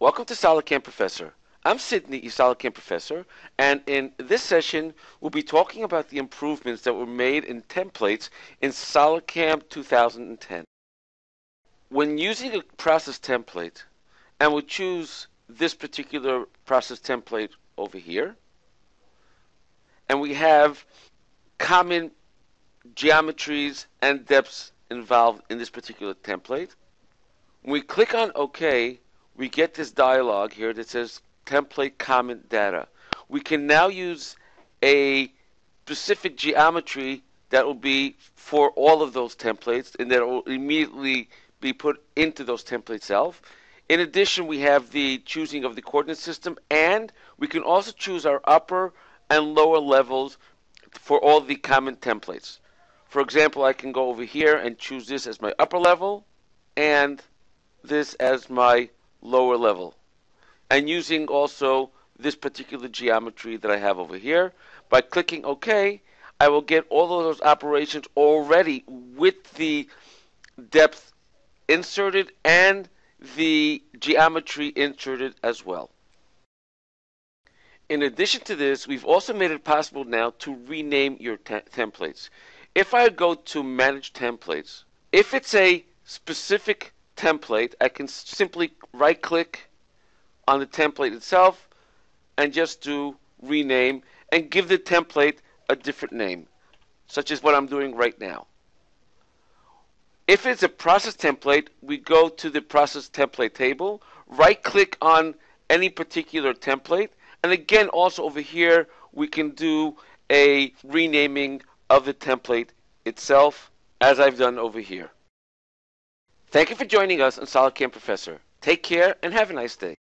Welcome to SolidCAM Professor. I'm Sidney, your SolidCAM Professor, and in this session, we'll be talking about the improvements that were made in templates in SolidCAM 2010. When using a process template, and we'll choose this particular process template over here, and we have common geometries and depths involved in this particular template. When we click on OK, we get this dialog here that says template common data. We can now use a specific geometry that will be for all of those templates and that will immediately be put into those templates itself. In addition, we have the choosing of the coordinate system and we can also choose our upper and lower levels for all the common templates. For example, I can go over here and choose this as my upper level and this as my lower level. And using also this particular geometry that I have over here, by clicking OK, I will get all of those operations already with the depth inserted and the geometry inserted as well. In addition to this, we've also made it possible now to rename your templates. If I go to Manage Templates, if it's a specific template, I can simply right click on the template itself and just do rename and give the template a different name, such as what I'm doing right now. If it's a process template, we go to the process template table, right click on any particular template, and again, also over here, we can do a renaming of the template itself, as I've done over here. Thank you for joining us on SolidCAM Professor. Take care and have a nice day.